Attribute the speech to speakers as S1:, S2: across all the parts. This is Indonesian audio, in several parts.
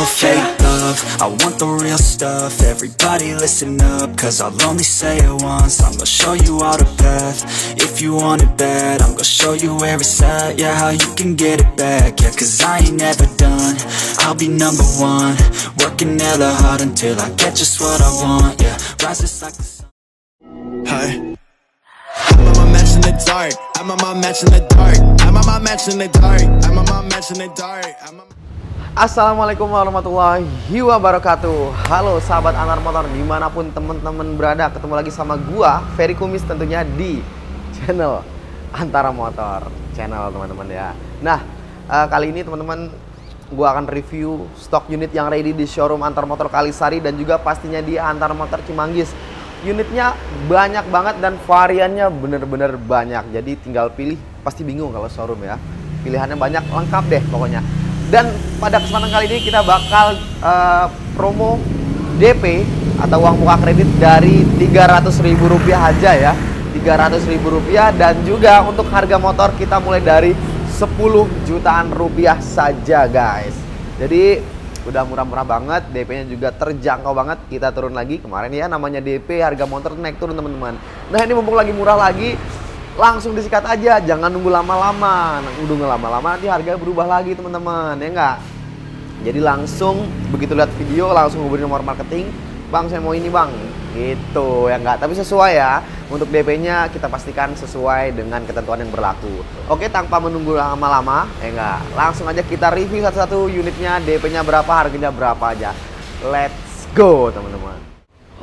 S1: no fake love, I want the real stuff, everybody listen up, cause I'll only say it once, I'm gonna show you all the path, if you want it bad, I'm gonna show you where it's at, yeah, how you can get it back, yeah, cause I ain't never done, I'll be number one, working hella hard until I get just what I want, yeah, rises like the sun.
S2: Hi. I'm on my match in the dark. I'm on my match in the dark. I'm on my match in the dark. I'm on my match in the dark. I'm on
S3: Assalamualaikum warahmatullahi wabarakatuh. Halo sahabat antar motor di mana pun teman-teman berada Ketemu lagi sama gua Ferry Kumis tentunya di channel Antara Motor. Channel teman-teman ya. Nah eh, kali ini teman-teman gua akan review stok unit yang ready di showroom Antar Motor Kalisari Dan juga pastinya di Antar Motor Cimanggis. Unitnya banyak banget dan variannya bener-bener banyak. Jadi tinggal pilih pasti bingung kalau showroom ya. Pilihannya banyak lengkap deh pokoknya dan pada kesempatan kali ini kita bakal eh, promo DP atau uang muka kredit dari Rp300.000 aja ya. Rp300.000 dan juga untuk harga motor kita mulai dari 10 jutaan rupiah saja guys. Jadi udah murah-murah banget, DP-nya juga terjangkau banget. Kita turun lagi kemarin ya namanya DP harga motor naik turun teman-teman. Nah, ini mumpung lagi murah lagi, langsung disikat aja, jangan nunggu lama-lama. Nah, udah nggak lama-lama nanti harga berubah lagi teman-teman, ya enggak? Jadi langsung begitu lihat video langsung hubungi nomor marketing, bang saya mau ini bang, gitu ya enggak? Tapi sesuai ya, untuk DP-nya kita pastikan sesuai dengan ketentuan yang berlaku. Oke, tanpa menunggu lama-lama, ya enggak? Langsung aja kita review satu-satu unitnya, DP-nya berapa, harganya berapa aja. Let's go teman-teman.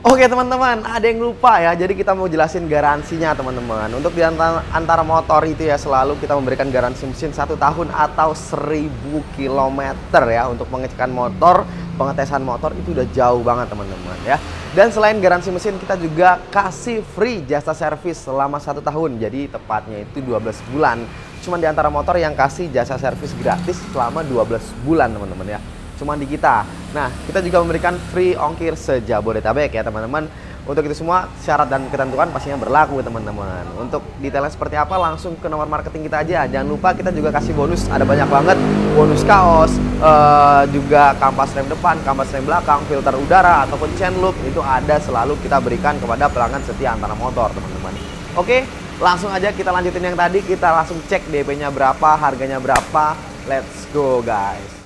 S3: Oke teman-teman, ada yang lupa ya. Jadi kita mau jelasin garansinya teman-teman. Untuk di antara, antara motor itu ya selalu kita memberikan garansi mesin satu tahun atau 1000 km ya untuk pengecekan motor, pengetesan motor itu udah jauh banget teman-teman ya. Dan selain garansi mesin kita juga kasih free jasa servis selama satu tahun. Jadi tepatnya itu 12 bulan. cuma di antara motor yang kasih jasa servis gratis selama 12 bulan teman-teman ya. Cuma di kita. Nah, kita juga memberikan free ongkir sejabodetabek ya teman-teman. Untuk itu semua syarat dan ketentuan pastinya berlaku teman-teman. Untuk detailnya seperti apa langsung ke nomor marketing kita aja. Jangan lupa kita juga kasih bonus, ada banyak banget bonus kaos, uh, juga kampas rem depan, kampas rem belakang, filter udara ataupun chain loop itu ada selalu kita berikan kepada pelanggan setia antara motor teman-teman. Oke, langsung aja kita lanjutin yang tadi, kita langsung cek DP-nya berapa, harganya berapa. Let's go guys.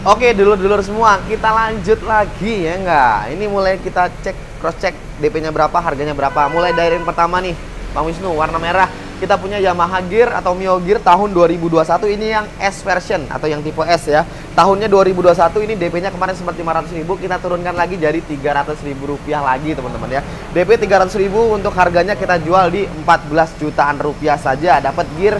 S3: Oke dulur-dulur semua kita lanjut lagi ya enggak? Ini mulai kita cek cross check DP nya berapa harganya berapa. Mulai dari yang pertama nih Bang Wisnu warna merah. Kita punya Yamaha Gear atau Mio Gear tahun 2021 Ini yang S version atau yang tipe S ya. Tahunnya 2021 ini DP nya kemarin sempat 500 ribu Kita turunkan lagi jadi 300 ribu rupiah lagi teman-teman ya. DP 300 ribu untuk harganya kita jual di 14 jutaan rupiah saja. Dapat Gear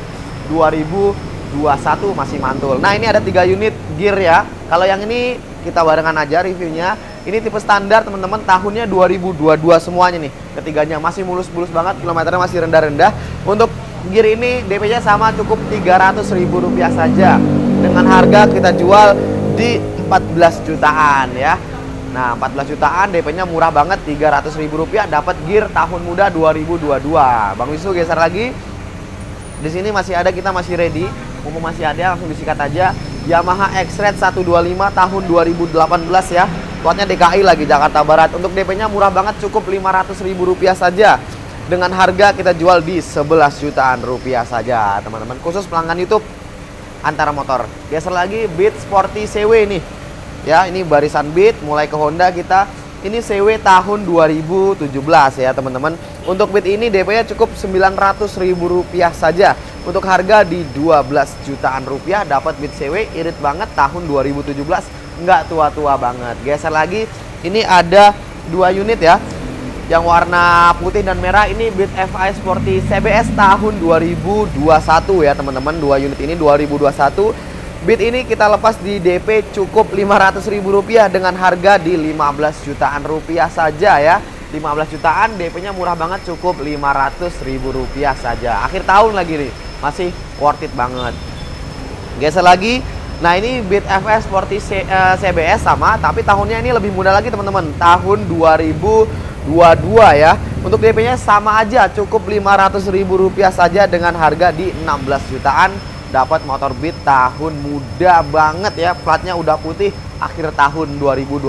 S3: 2000 21 masih mantul. Nah, ini ada tiga unit gear ya. Kalau yang ini kita barengan aja reviewnya. Ini tipe standar teman-teman, tahunnya 2022 semuanya nih. Ketiganya masih mulus-mulus banget, kilometernya masih rendah-rendah. Untuk gear ini DP-nya sama cukup 300 ribu rupiah saja. Dengan harga kita jual di 14 jutaan ya. Nah, 14 jutaan DP-nya murah banget, 300 ribu rupiah dapat gear tahun muda 2022. Bang Wisu geser lagi. Di sini masih ada kita masih ready mumpung masih ada langsung disikat aja. Yamaha X-Red 125 tahun 2018 ya. Kuatnya DKI lagi Jakarta Barat. Untuk DP-nya murah banget cukup 500 ribu rupiah saja. Dengan harga kita jual di 11 jutaan rupiah saja teman-teman. Khusus pelanggan Youtube Antara motor. Geser lagi Beat Sporty CW nih. Ya ini barisan Beat mulai ke Honda kita ini CW tahun 2017 ya teman-teman. Untuk Beat ini DP-nya cukup 900 ribu rupiah saja. Untuk harga di 12 jutaan rupiah dapat Beat CW irit banget tahun 2017 nggak tua-tua banget. Geser lagi ini ada dua unit ya. Yang warna putih dan merah ini Beat FI Sporty CBS tahun 2021 ya teman-teman. Dua unit ini 2021 Beat ini kita lepas di DP cukup 500 ribu rupiah dengan harga di 15 jutaan rupiah saja ya. 15 jutaan DP nya murah banget cukup 500 ribu rupiah saja. Akhir tahun lagi nih masih worth it banget. Geser lagi. Nah ini Beat FS Sporty C, uh, CBS sama tapi tahunnya ini lebih mudah lagi teman-teman. Tahun 2022 ya. Untuk DP nya sama aja cukup 500 ribu rupiah saja dengan harga di 16 jutaan dapat motor Beat tahun muda banget ya. Platnya udah putih akhir tahun 2022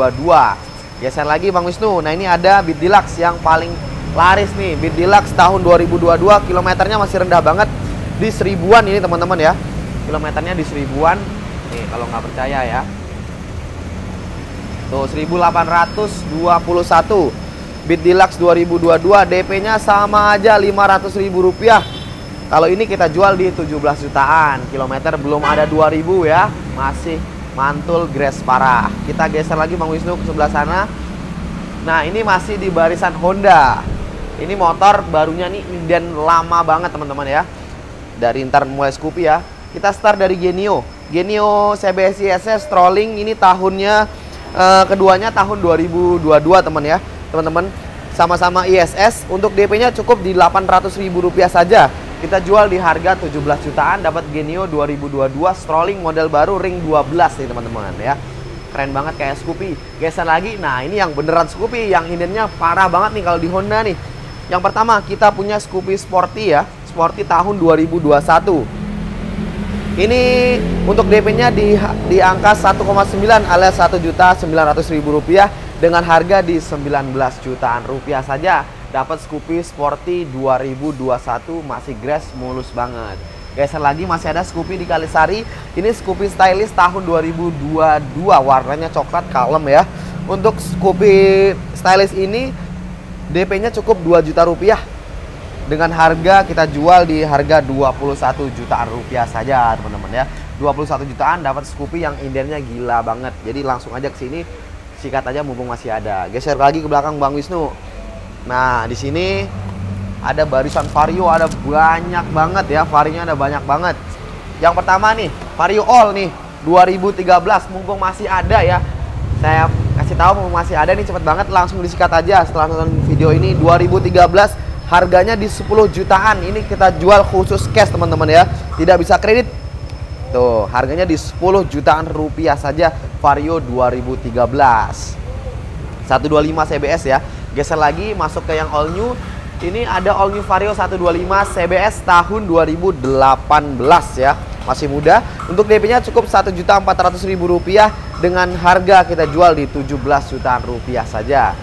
S3: geser lagi Bang Wisnu. Nah ini ada Beat Deluxe yang paling laris nih. Beat Deluxe tahun 2022 kilometernya masih rendah banget. Di seribuan ini teman-teman ya. Kilometernya di seribuan. Nih kalau nggak percaya ya. Tuh 1821 Beat Deluxe 2022 DP nya sama aja 500 ribu rupiah kalau ini kita jual di 17 jutaan kilometer belum ada 2000 ya masih mantul grass parah kita geser lagi Bang Wisnu ke sebelah sana nah ini masih di barisan Honda ini motor barunya nih dan lama banget teman-teman ya dari ntar mulai Scoopy ya. Kita start dari Genio. Genio CBS ISS Strolling ini tahunnya uh, keduanya tahun 2022 teman ya. Teman-teman sama-sama ISS untuk DP-nya cukup di 800 ribu rupiah saja. Kita jual di harga 17 jutaan dapat Genio 2022 Strolling model baru ring 12 nih teman-teman ya. Keren banget kayak Scoopy. Geser lagi, nah ini yang beneran Scoopy, yang hindennya parah banget nih kalau di Honda nih. Yang pertama kita punya Scoopy Sporty ya Sporty tahun 2021 ini untuk DP-nya di, di angka 1,9 alias 1 juta 900 ribu rupiah dengan harga di 19 jutaan rupiah saja dapat Scoopy Sporty 2021 masih grass mulus banget. Geser lagi masih ada Scoopy di Kalisari. Ini Scoopy Stylish tahun 2022 warnanya coklat kalem ya. Untuk Scoopy Stylish ini DP-nya cukup 2 juta rupiah. Dengan harga kita jual di harga 21 jutaan rupiah saja teman-teman ya. 21 jutaan dapat Scoopy yang indennya gila banget. Jadi langsung aja ke sini sikat aja mumpung masih ada. Geser lagi ke belakang Bang Wisnu nah di sini ada barisan Vario ada banyak banget ya Varionya ada banyak banget yang pertama nih Vario All nih 2013 mumpung masih ada ya saya kasih tahu mumpung masih ada nih cepet banget langsung disikat aja setelah nonton video ini 2013 harganya di 10 jutaan. Ini kita jual khusus cash teman-teman ya. Tidak bisa kredit. Tuh, harganya di 10 jutaan rupiah saja Vario 2013. 125 CBS ya. Geser lagi masuk ke yang all new. Ini ada all new Vario 125 CBS tahun 2018 ya. Masih muda. Untuk DP-nya cukup Rp1.400.000 dengan harga kita jual di 17 jutaan rupiah saja.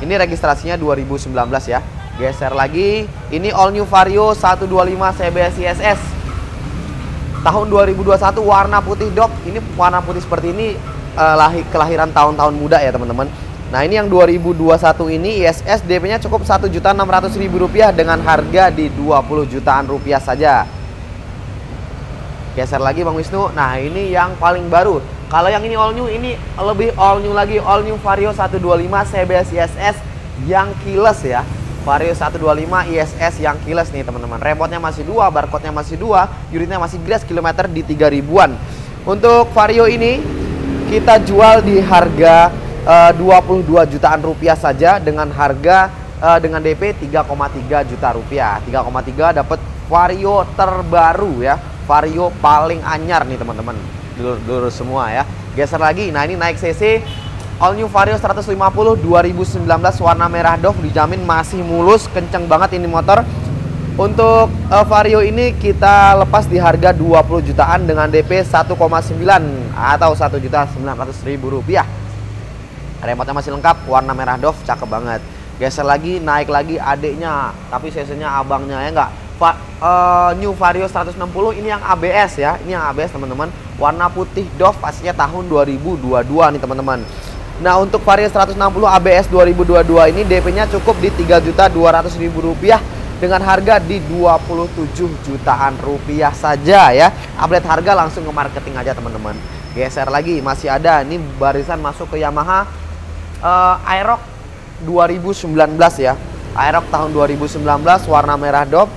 S3: Ini registrasinya 2019 ya. Geser lagi, ini all new Vario 125 CBS ISS. Tahun 2021 warna putih dok. Ini warna putih seperti ini lahir kelahiran tahun-tahun muda ya teman-teman. Nah ini yang 2021 ini ISS DP-nya cukup Rp1.600.000 dengan harga di 20 jutaan rupiah saja. Geser lagi Bang Wisnu. Nah, ini yang paling baru. Kalau yang ini all new, ini lebih all new lagi. All new Vario 125 CBS ISS yang keyless ya. Vario 125 ISS yang keyless nih teman-teman. Remote-nya masih dua, barcode-nya masih dua, unitnya masih grass kilometer di 3 ribuan. Untuk Vario ini kita jual di harga uh, 22 jutaan rupiah saja dengan harga uh, dengan DP 3,3 juta rupiah. 3,3 dapat Vario terbaru ya. Vario paling anyar nih teman-teman. Dulur-dulur semua ya. Geser lagi. Nah ini naik CC All New Vario 150 2019 warna merah Dove dijamin masih mulus kenceng banget ini motor. Untuk uh, Vario ini kita lepas di harga 20 jutaan dengan DP 1,9 atau 1 juta 900 ribu rupiah remote masih lengkap warna merah Dove cakep banget geser lagi naik lagi adiknya tapi cc nya abangnya ya enggak Va, uh, New Vario 160 ini yang ABS ya. Ini yang ABS teman-teman. Warna putih Dove pastinya tahun 2022 nih teman-teman. Nah untuk Vario 160 ABS 2022 ini DP-nya cukup di 3.200.000 rupiah dengan harga di 27 jutaan rupiah saja ya. Update harga langsung ke marketing aja teman-teman. Geser lagi masih ada ini barisan masuk ke Yamaha uh, Aerox 2019 ya. Aerox tahun 2019 warna merah Dove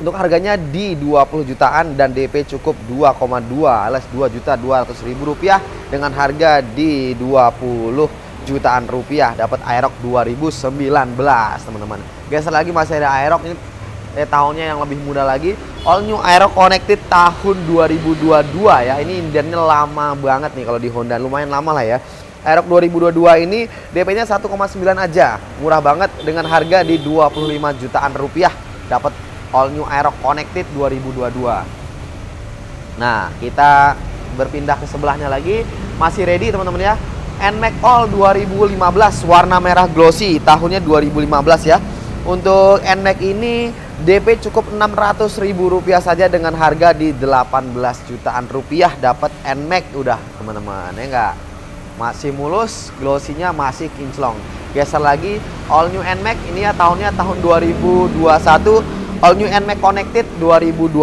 S3: untuk harganya di 20 jutaan dan DP cukup 2,2 alias 2 juta 200 ribu rupiah dengan harga di 20 jutaan rupiah. Dapat Aerox 2019 teman-teman. Geser lagi masih ada Aerox ini eh, tahunnya yang lebih muda lagi. All new Aerox Connected tahun 2022 ya. Ini indiannya lama banget nih kalau di Honda. Lumayan lama lah ya Aerox 2022 ini DP nya 1,9 aja murah banget dengan harga di 25 jutaan rupiah dapat All New Aerox Connected 2022. Nah, kita berpindah ke sebelahnya lagi. Masih ready teman-teman ya. NMAX All 2015 warna merah glossy tahunnya 2015 ya. Untuk NMAX ini DP cukup Rp600.000 saja dengan harga di 18 jutaan rupiah dapat NMAX udah teman-teman ya enggak. Masih mulus, glossinya masih kinclong. Geser lagi all new NMAX ini ya tahunnya tahun 2021 All New NMAX Connected 2021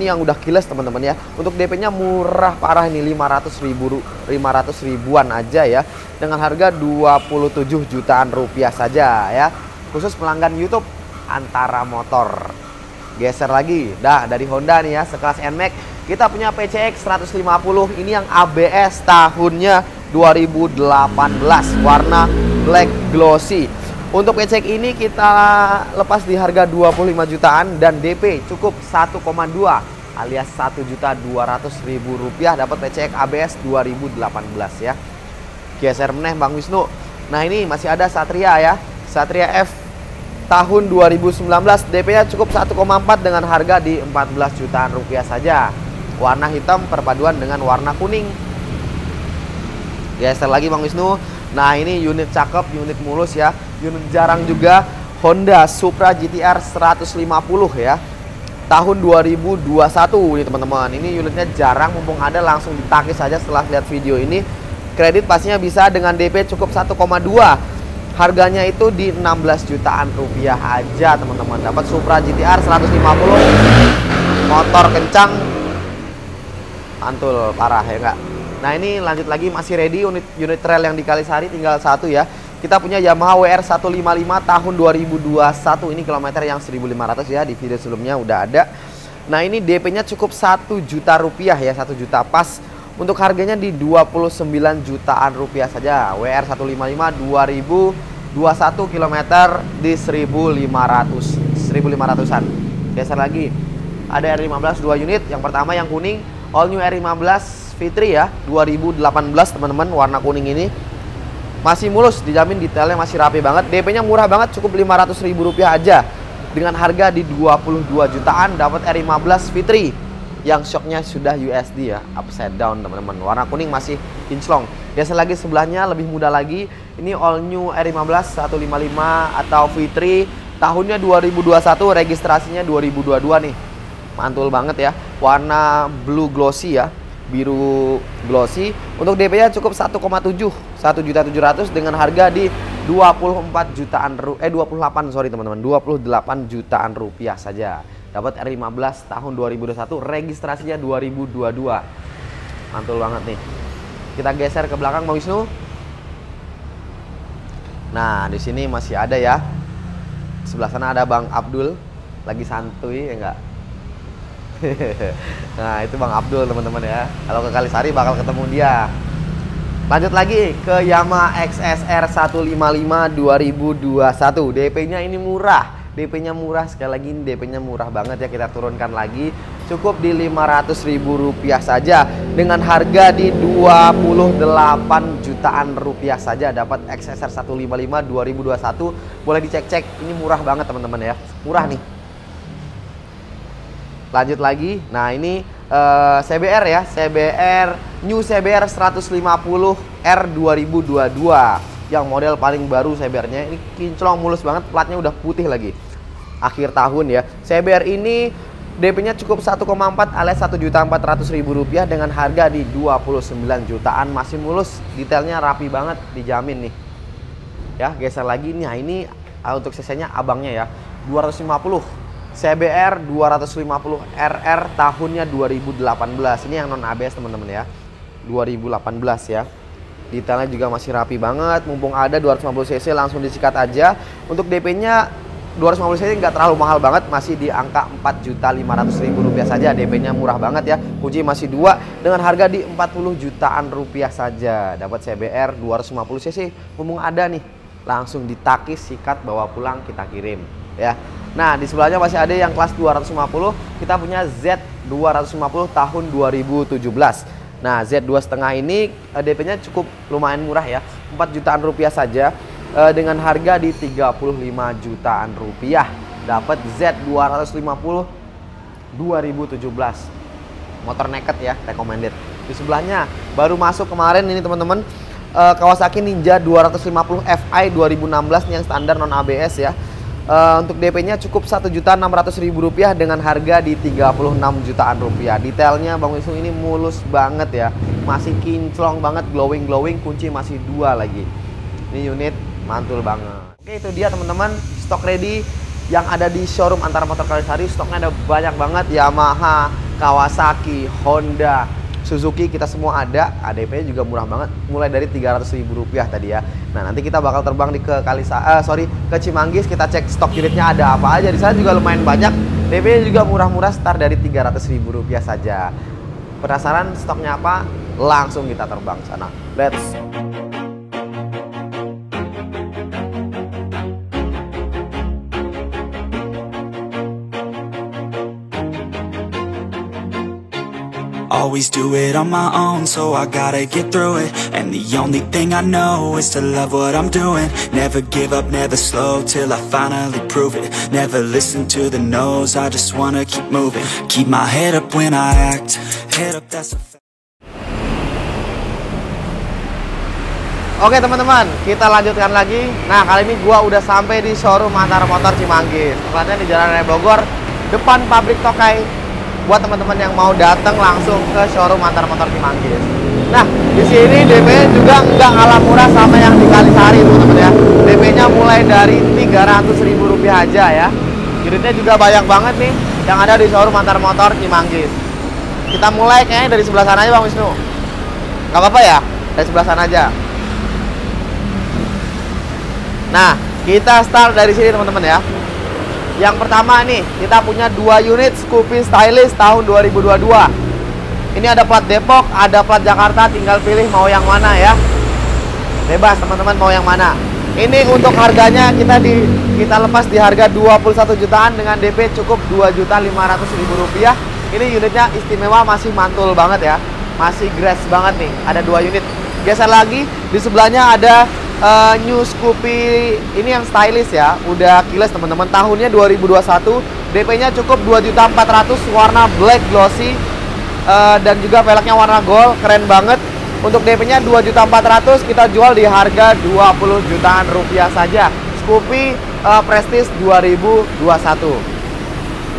S3: ini yang udah keyless teman-teman ya. Untuk DP-nya murah parah ini 500 ribu 500 ribuan aja ya. Dengan harga 27 jutaan rupiah saja ya. Khusus pelanggan YouTube antara motor. Geser lagi. Dah dari Honda nih ya sekelas NMAX. Kita punya PCX 150 ini yang ABS tahunnya 2018 warna black glossy untuk PCX ini kita lepas di harga 25 jutaan dan DP cukup 1,2 alias 1 juta 200 ribu rupiah dapat PCX ABS 2018 ya. Geser meneh Bang Wisnu. Nah ini masih ada Satria ya. Satria F tahun 2019 DP-nya cukup 1,4 dengan harga di 14 jutaan rupiah saja. Warna hitam perpaduan dengan warna kuning. Geser lagi Bang Wisnu. Nah ini unit cakep, unit mulus ya. Unit jarang juga. Honda Supra GTR 150 ya. Tahun 2021 nih teman-teman. Ini unitnya jarang mumpung ada langsung ditakis saja setelah lihat video ini. Kredit pastinya bisa dengan DP cukup 1,2 harganya itu di 16 jutaan rupiah aja teman-teman. Dapat Supra GTR 150 motor kencang. Mantul parah ya enggak nah ini lanjut lagi masih ready unit unit trail yang di Kalisari tinggal satu ya kita punya Yamaha WR 155 tahun 2021 ini kilometer yang 1500 ya di video sebelumnya udah ada. Nah ini DP-nya cukup 1 juta rupiah ya 1 juta pas untuk harganya di 29 jutaan rupiah saja WR 155 2021 21 km di 1500 1500-an. Geser lagi. Ada R15 2 unit. Yang pertama yang kuning all new R15 Fitri ya 2018 teman-teman warna kuning ini. Masih mulus dijamin detailnya masih rapi banget. DP nya murah banget cukup 500 ribu rupiah aja. Dengan harga di 22 jutaan dapat R15 Fitri. Yang shocknya sudah USD ya upside down teman-teman. Warna kuning masih kinclong biasa lagi sebelahnya lebih mudah lagi. Ini all new R15 155 atau Fitri. Tahunnya 2021 registrasinya 2022 nih. Mantul banget ya. Warna blue glossy ya biru glossy. Untuk DP-nya cukup 1,7, 1 juta 700 dengan harga di 24 jutaan eh 28 sorry teman-teman, 28 jutaan rupiah saja. Dapat R15 tahun 2021, registrasinya 2022. Mantul banget nih. Kita geser ke belakang Bang Wisnu. Nah, di sini masih ada ya. Sebelah sana ada Bang Abdul lagi santuy ya enggak? nah itu Bang Abdul teman-teman ya. Kalau ke Kalisari bakal ketemu dia. Lanjut lagi ke Yamaha XSR 155 2021 DP nya ini murah. DP nya murah sekali lagi ini DP nya murah banget ya. Kita turunkan lagi. Cukup di 500 ribu rupiah saja. Dengan harga di 28 jutaan rupiah saja dapat XSR 155 2021 boleh dicek-cek ini murah banget teman-teman ya. Murah nih Lanjut lagi. Nah, ini uh, CBR ya, CBR New CBR 150 R 2022 yang model paling baru CBR-nya. Ini kinclong mulus banget, platnya udah putih lagi. Akhir tahun ya. CBR ini DP-nya cukup 1,4 alias 1.400.000 rupiah dengan harga di 29 jutaan. Masih mulus. Detailnya rapi banget dijamin nih. Ya geser lagi. Nih nah, ini uh, untuk cc-nya abangnya ya. 250 CBR 250 RR tahunnya 2018 ini yang non ABS teman-teman ya. 2018 ya. Detailnya juga masih rapi banget. Mumpung ada 250 cc langsung disikat aja. Untuk DP nya 250 cc nggak terlalu mahal banget. Masih di angka 4.500.000 rupiah saja. DP nya murah banget ya. Kunci masih dua dengan harga di 40 jutaan rupiah saja. Dapat CBR 250 cc mumpung ada nih langsung ditakis sikat bawa pulang kita kirim ya Nah, di sebelahnya masih ada yang kelas 250. Kita punya Z 250 tahun 2017. Nah, Z2 setengah ini eh, DP-nya cukup lumayan murah ya. 4 jutaan rupiah saja eh, dengan harga di 35 jutaan rupiah. Dapat Z 250 2017. Motor naked ya, recommended. Di sebelahnya baru masuk kemarin ini teman-teman eh, Kawasaki Ninja 250 Fi 2016 yang standar non ABS ya Uh, untuk DP-nya cukup Rp1.600.000 dengan harga di 36 jutaan rupiah. Detailnya Bang Wisnu ini mulus banget ya. Masih kinclong banget, glowing-glowing, kunci masih dua lagi. Ini unit mantul banget. Oke, itu dia teman-teman, stok ready yang ada di showroom antara motor Kalisari. Stoknya ada banyak banget Yamaha, Kawasaki, Honda, Suzuki kita semua ada, ADP juga murah banget, mulai dari 300 ribu rupiah tadi ya. Nah nanti kita bakal terbang di ke Kalisa, uh, sorry ke Cimanggis, kita cek stok unitnya ada apa aja. Di sana juga lumayan banyak, DP juga murah-murah, start dari 300 ribu rupiah saja. Penasaran stoknya apa? Langsung kita terbang sana. Let's
S1: Always do it on my own, so I gotta get through it. And the only thing I know is to love what I'm doing. Never give up, never slow, till I finally prove it. Never listen to the no's, I just wanna keep moving. Keep my head up when I act, head up that's a fact.
S3: Oke teman-teman, kita lanjutkan lagi. Nah kali ini gua udah sampai di showroom Antara Motor Cimanggis. Tempatnya di Jalan Raya Bogor, depan pabrik Tokai buat teman-teman yang mau datang langsung ke showroom antar motor Cimanggis. Nah, di sini DP juga nggak kalah murah sama yang di Kalisari, teman-teman ya. DP-nya mulai dari rp rupiah aja ya. Unitnya juga banyak banget nih yang ada di showroom antar motor Cimanggis. Kita mulai kayaknya dari sebelah sana aja Bang Wisnu. Gak apa-apa ya? Dari sebelah sana aja. Nah, kita start dari sini teman-teman ya. Yang pertama nih, kita punya dua unit Scoopy Stylist tahun 2022. Ini ada plat Depok, ada plat Jakarta, tinggal pilih mau yang mana ya. Bebas teman-teman mau yang mana. Ini untuk harganya kita di kita lepas di harga 21 jutaan dengan DP cukup 2 juta 500 ribu rupiah. Ini unitnya istimewa masih mantul banget ya. Masih grass banget nih. Ada dua unit. Geser lagi di sebelahnya ada uh, New Scoopy ini yang stylish ya. Udah keyless teman-teman. Tahunnya 2021. DP-nya cukup 2 juta 400 warna black glossy uh, dan juga velgnya warna gold. Keren banget untuk DP-nya 2.400 kita jual di harga 20 jutaan rupiah saja. Scoopy uh, Prestige 2021.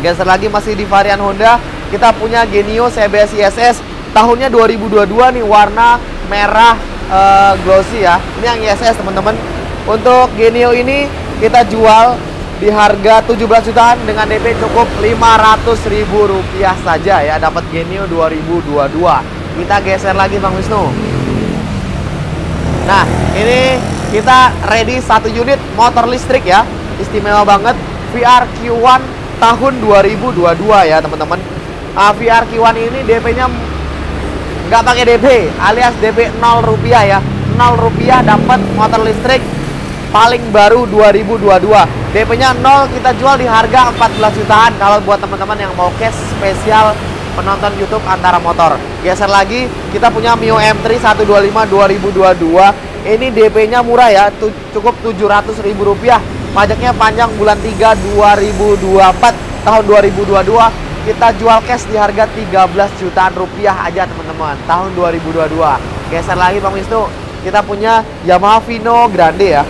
S3: Geser lagi masih di varian Honda, kita punya Genio CBS ISS tahunnya 2022 nih warna merah uh, glossy ya. Ini yang ISS teman-teman. Untuk Genio ini kita jual di harga 17 jutaan dengan DP cukup 500 ribu rupiah saja ya. Dapat Genio 2022 kita geser lagi Bang Wisnu. Nah ini kita ready satu unit motor listrik ya. Istimewa banget. VR Q1 tahun 2022 ya teman-teman. Uh, VR Q1 ini DP nya nggak pakai DP alias DP 0 rupiah ya 0 rupiah dapat motor listrik paling baru 2022 DP nya 0 kita jual di harga 14 jutaan kalau buat teman-teman yang mau cash spesial penonton YouTube antara motor. Geser lagi, kita punya Mio M3 125 2022. Ini DP-nya murah ya, cukup ribu rupiah. Pajaknya panjang bulan 3 2024 tahun 2022. Kita jual cash di harga 13 jutaan rupiah aja teman-teman. Tahun 2022. Geser lagi Bang Wisnu, kita punya Yamaha Vino Grande ya.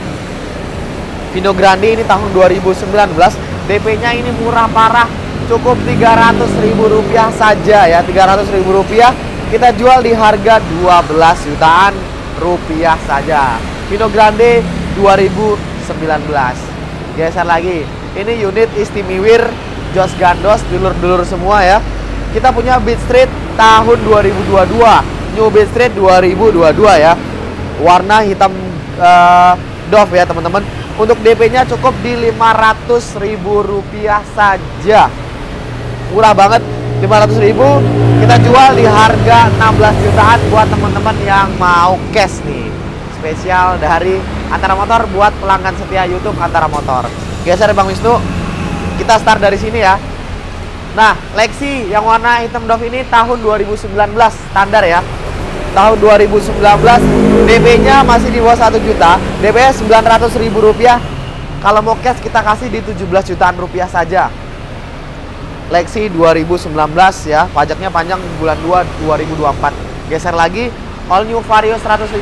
S3: Vino Grande ini tahun 2019. DP-nya ini murah parah. Cukup 300 ribu rupiah saja ya 300 ribu rupiah. Kita jual di harga 12 jutaan rupiah saja. Vino Grande 2019 geser lagi. Ini unit istimewir Jos Gandos dulur-dulur semua ya. Kita punya Beat Street tahun 2022 New Beat Street 2022 ya. Warna hitam uh, Dove ya teman-teman. Untuk DP-nya cukup di 500 ribu rupiah saja. Murah banget 500 ribu. Kita jual di harga 16 jutaan buat teman-teman yang mau cash nih. Spesial dari antara motor buat pelanggan setia YouTube antara motor. Geser Bang Wisnu kita start dari sini ya. Nah Lexi yang warna hitam doff ini tahun 2019 standar ya. Tahun 2019 DP nya masih di bawah 1 juta. DP 900 ribu rupiah. Kalau mau cash kita kasih di 17 jutaan rupiah saja. Lexi 2019 ya. Pajaknya panjang bulan 2 2024 geser lagi all new Vario 150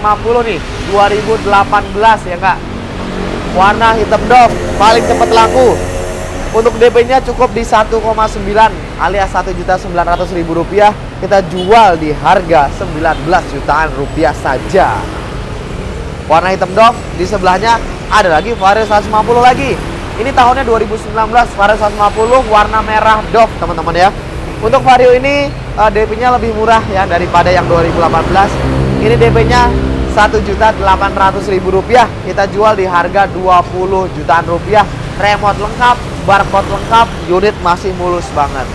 S3: nih 2018 ya kak. Warna hitam doff paling cepat laku untuk DP nya cukup di 1,9 alias 1.900.000 rupiah kita jual di harga 19 jutaan rupiah saja warna hitam doff di sebelahnya ada lagi Vario 150 lagi ini tahunnya 2019, Vario 150 warna merah Dove, teman-teman ya. Untuk Vario ini eh, DP-nya lebih murah ya daripada yang 2018. Ini DP-nya ribu rupiah. Kita jual di harga 20 jutaan rupiah. Remote lengkap, barcode lengkap, unit masih mulus banget.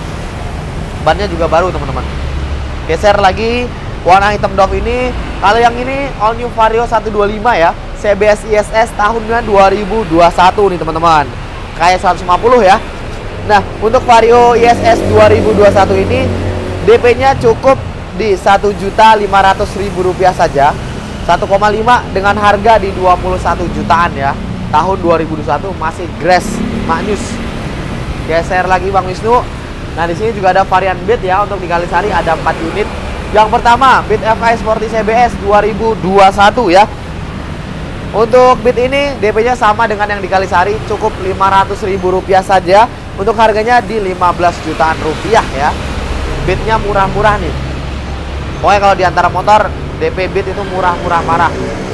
S3: Bannya juga baru, teman-teman. Geser lagi warna hitam Dove ini. Kalau yang ini all new Vario 125 ya. CBS ISS tahunnya 2021 nih teman-teman kayak 150 ya nah untuk Vario ISS 2021 ini DP nya cukup di 1.500.000 rupiah saja 1,5 dengan harga di 21 jutaan ya. Tahun 2021 masih grass maknyus geser lagi Bang Wisnu. Nah di sini juga ada varian Beat ya untuk di Kalisari ada 4 unit. Yang pertama Beat FI Sporty CBS 2021 ya. Untuk Beat ini DP-nya sama dengan yang di Kalisari, cukup Rp500.000 saja. Untuk harganya di 15 jutaan rupiah ya. Beatnya murah-murah nih. Pokoknya kalau di antara motor DP Beat itu murah-murah parah.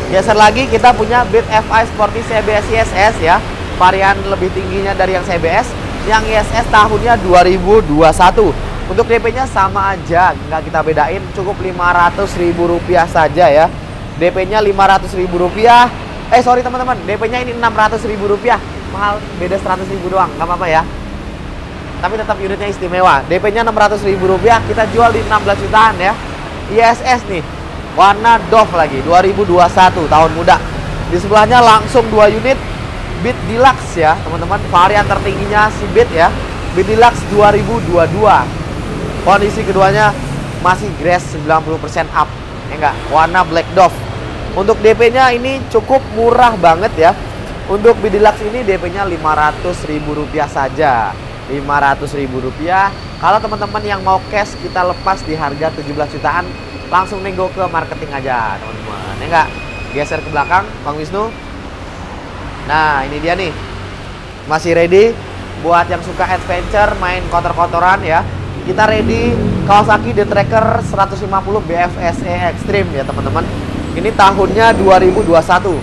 S3: Geser lagi kita punya Beat FI Sporty CBS ISS ya. Varian lebih tingginya dari yang CBS. Yang ISS tahunnya 2021. Untuk DP-nya sama aja, nggak kita bedain, cukup Rp500.000 saja ya. DP-nya Rp500.000 Eh sorry teman-teman, DP-nya ini 600 ribu rupiah Mahal, beda 100 ribu doang, nggak apa-apa ya Tapi tetap unitnya istimewa DP-nya 600 ribu rupiah, kita jual di 16 jutaan ya ISS nih, warna Dove lagi 2021, tahun muda Di sebelahnya langsung dua unit Beat Deluxe ya, teman-teman. Varian tertingginya si Beat ya. Beat Deluxe 2022. Kondisi keduanya masih grass 90% up. Ya enggak? Warna Black Dove. Untuk DP-nya ini cukup murah banget ya. Untuk Beat Deluxe ini DP-nya Rp500.000 saja. Rp500.000. Kalau teman-teman yang mau cash kita lepas di harga 17 jutaan, langsung nego ke marketing aja, teman-teman. Ya enggak? Geser ke belakang, Bang Wisnu. Nah, ini dia nih. Masih ready buat yang suka adventure, main kotor-kotoran ya. Kita ready Kawasaki The Tracker 150 BFSE Extreme ya, teman-teman. Ini tahunnya 2021.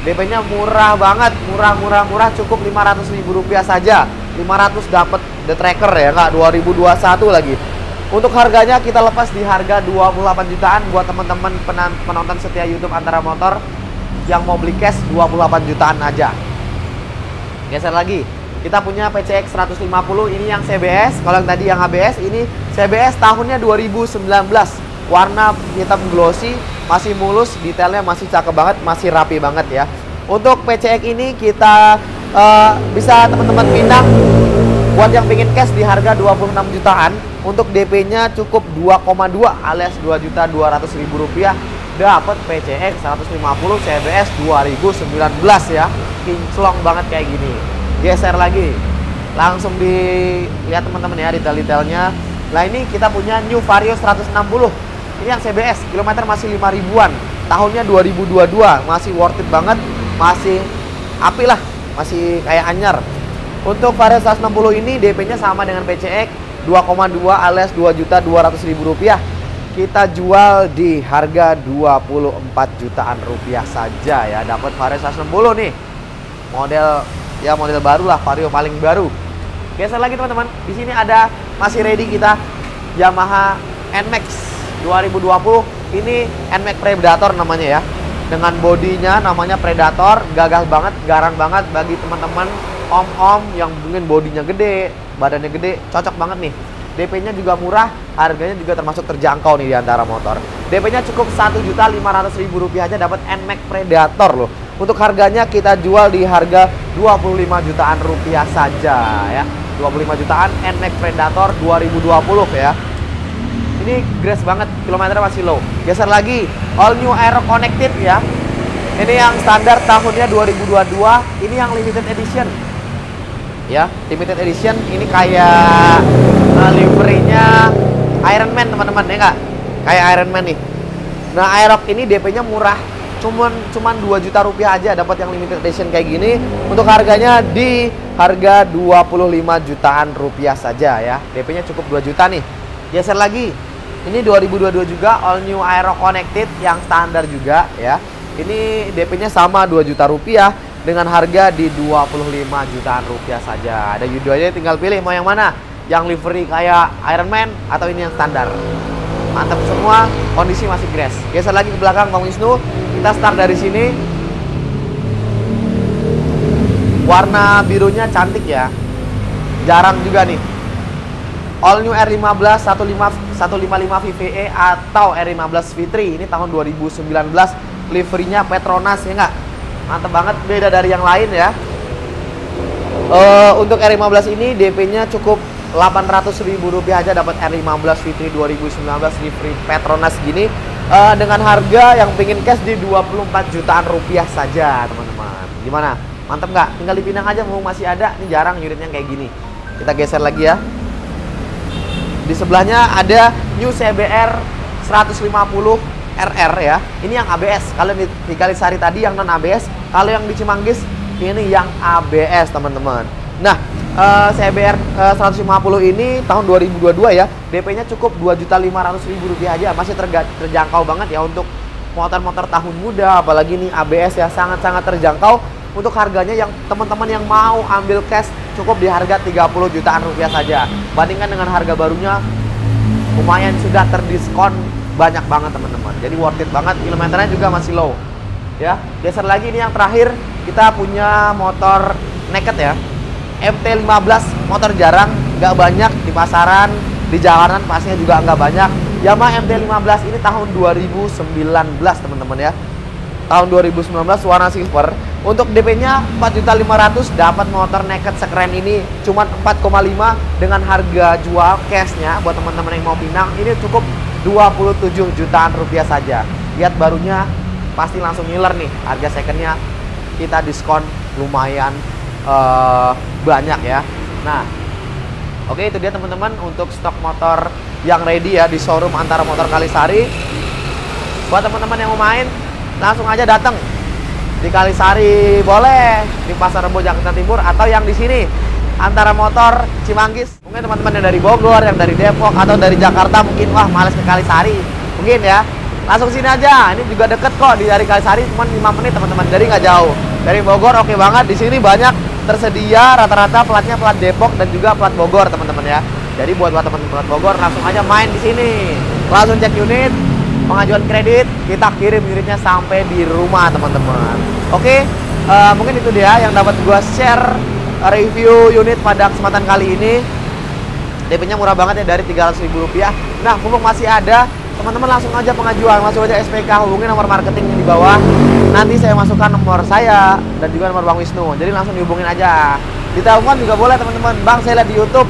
S3: DP-nya murah banget, murah murah murah cukup 500 ribu rupiah saja. 500 dapat The Tracker ya, nggak 2021 lagi. Untuk harganya kita lepas di harga 28 jutaan buat teman-teman penonton setia YouTube antara motor yang mau beli cash 28 jutaan aja. Geser lagi. Kita punya PCX 150 ini yang CBS, kalau yang tadi yang ABS ini CBS tahunnya 2019. Warna hitam glossy, masih mulus, detailnya masih cakep banget, masih rapi banget ya. Untuk PCX ini kita uh, bisa teman-teman pindah buat yang pengen cash di harga 26 jutaan untuk DP-nya cukup 2,2 alias 2 juta 200 ribu rupiah. Dapat PCX 150 CBS 2019 ya. Kinclong banget kayak gini. Geser lagi. Langsung dilihat teman-teman ya detail-detailnya. Nah ini kita punya New Vario 160 ini yang CBS kilometer masih 5 ribuan. Tahunnya 2022 masih worth it banget. Masih api lah masih kayak anyar. Untuk Vario 160 ini DP nya sama dengan PCX 2,2 alias 2 juta 200 ribu rupiah. Kita jual di harga 24 jutaan rupiah saja ya. Dapat Vario 160 nih. Model ya model baru lah Vario paling baru. Geser lagi teman-teman. Di sini ada masih ready kita Yamaha NMAX 2020 ini NMAX Predator namanya ya. Dengan bodinya namanya Predator gagal banget garang banget bagi teman-teman om-om yang mungkin bodinya gede badannya gede cocok banget nih DP-nya juga murah, harganya juga termasuk terjangkau nih di antara motor. DP-nya cukup Rp1.500.000 aja dapat NMAX Predator loh. Untuk harganya kita jual di harga 25 jutaan rupiah saja ya. 25 jutaan NMAX Predator 2020 ya. Ini grass banget, kilometernya masih low. Geser lagi, all new Aero Connected ya. Ini yang standar tahunnya 2022, ini yang limited edition ya limited edition ini kayak uh, liverynya Iron Man teman-teman ya nggak? Kayak Iron Man nih. Nah Aerox ini DP-nya murah cuman cuman 2 juta rupiah aja dapat yang limited edition kayak gini. Untuk harganya di harga 25 jutaan rupiah saja ya. DP-nya cukup 2 juta nih. Geser lagi. Ini 2022 juga all new Aero Connected yang standar juga ya. Ini DP-nya sama 2 juta rupiah dengan harga di 25 jutaan rupiah saja. Ada aja tinggal pilih mau yang mana. Yang livery kayak Iron Man atau ini yang standar. Mantap semua, kondisi masih grass. Geser lagi ke belakang Bang Wisnu. Kita start dari sini. Warna birunya cantik ya. Jarang juga nih. All New R15 15 155 VVE atau R15 V3 ini tahun 2019 liverynya Petronas ya enggak? Mantep banget beda dari yang lain ya. Uh, untuk R15 ini DP-nya cukup 800 ribu rupiah aja dapat R15 Fitri 2019 livery Petronas gini. Uh, dengan harga yang pingin cash di 24 jutaan rupiah saja teman-teman. Gimana? Mantep nggak? Tinggal dipinang aja mau masih ada ini jarang unitnya kayak gini. Kita geser lagi ya. Di sebelahnya ada New CBR 150 RR ya. Ini yang ABS. Kalau di, di Kalisari tadi yang non ABS, kalau yang di Cimanggis ini yang ABS, teman-teman. Nah, uh, CBR uh, 150 ini tahun 2022 ya, DP-nya cukup 2.500.000 rupiah aja, masih terjangkau banget ya untuk motor-motor tahun muda, apalagi ini ABS ya sangat-sangat terjangkau untuk harganya yang teman-teman yang mau ambil cash cukup di harga 30 jutaan rupiah saja. Bandingkan dengan harga barunya lumayan sudah terdiskon banyak banget teman-teman. Jadi worth it banget. Kilometernya juga masih low. Ya geser lagi ini yang terakhir. Kita punya motor naked ya. MT15 motor jarang nggak banyak di pasaran. Di jalanan pastinya juga nggak banyak. Yamaha MT15 ini tahun 2019 teman-teman ya. Tahun 2019 warna silver. Untuk DP-nya 4.500 dapat motor naked sekeren ini. Cuma 4,5 dengan harga jual cashnya buat teman-teman yang mau pinang. Ini cukup 27 jutaan rupiah saja. Lihat barunya pasti langsung ngiler nih harga secondnya kita diskon lumayan uh, banyak ya. Nah, oke itu dia teman-teman untuk stok motor yang ready ya di showroom antara motor Kalisari. Buat teman-teman yang mau main langsung aja datang di Kalisari boleh di Pasar Rebo Jakarta Timur atau yang di sini antara motor Cimanggis mungkin teman-teman yang dari Bogor yang dari Depok atau dari Jakarta mungkin wah males ke Kalisari. Mungkin ya. Langsung sini aja. Ini juga deket kok di dari Kalisari cuma 5 menit teman-teman. Dari nggak jauh. Dari Bogor oke banget. Di sini banyak tersedia rata-rata platnya plat Depok dan juga plat Bogor teman-teman ya. Jadi buat buat teman-teman Bogor langsung aja main di sini. Langsung cek unit pengajuan kredit kita kirim unitnya sampai di rumah teman-teman. Oke uh, mungkin itu dia yang dapat gua share review unit pada kesempatan kali ini. DP nya murah banget ya dari 300 ribu rupiah. Nah mumpung masih ada teman-teman langsung aja pengajuan. Langsung aja SPK hubungi nomor marketing di bawah. Nanti saya masukkan nomor saya dan juga nomor Bang Wisnu. Jadi langsung dihubungin aja. Di telepon juga boleh teman-teman. Bang saya lihat di YouTube.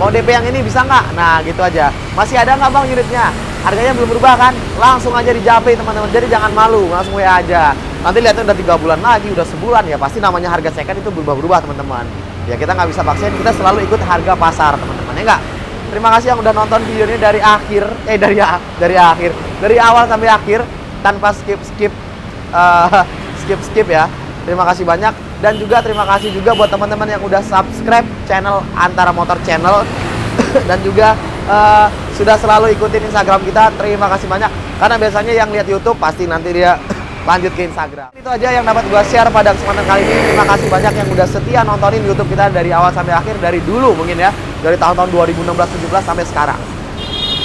S3: Mau DP yang ini bisa nggak? Nah gitu aja. Masih ada nggak Bang unitnya? Harganya belum berubah kan? Langsung aja di japri teman-teman. Jadi jangan malu langsung WA aja nanti lihatnya udah tiga bulan lagi udah sebulan ya. Pasti namanya harga second itu berubah-berubah teman-teman. Ya kita nggak bisa paksain kita selalu ikut harga pasar teman-teman ya nggak? Terima kasih yang udah nonton video ini dari akhir eh dari dari akhir. Dari awal sampai akhir tanpa skip skip uh, skip skip ya. Terima kasih banyak. Dan juga terima kasih juga buat teman-teman yang udah subscribe channel antara motor channel. Dan juga uh, sudah selalu ikutin Instagram kita. Terima kasih banyak. Karena biasanya yang lihat YouTube pasti nanti dia lanjut ke Instagram. Itu aja yang dapat gua share pada kesempatan kali ini. Terima kasih banyak yang udah setia nontonin YouTube kita dari awal sampai akhir dari dulu mungkin ya. Dari tahun-tahun 2016 17 sampai sekarang.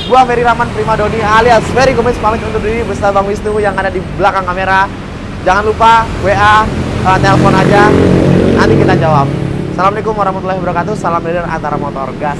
S3: Gua Ferry Rahman Primadoni alias Ferry Gomez pamit undur diri bersama Bang Wisnu yang ada di belakang kamera. Jangan lupa WA, uh, telepon aja. Nanti kita jawab. Assalamualaikum warahmatullahi wabarakatuh. Salam dari antara motor gas.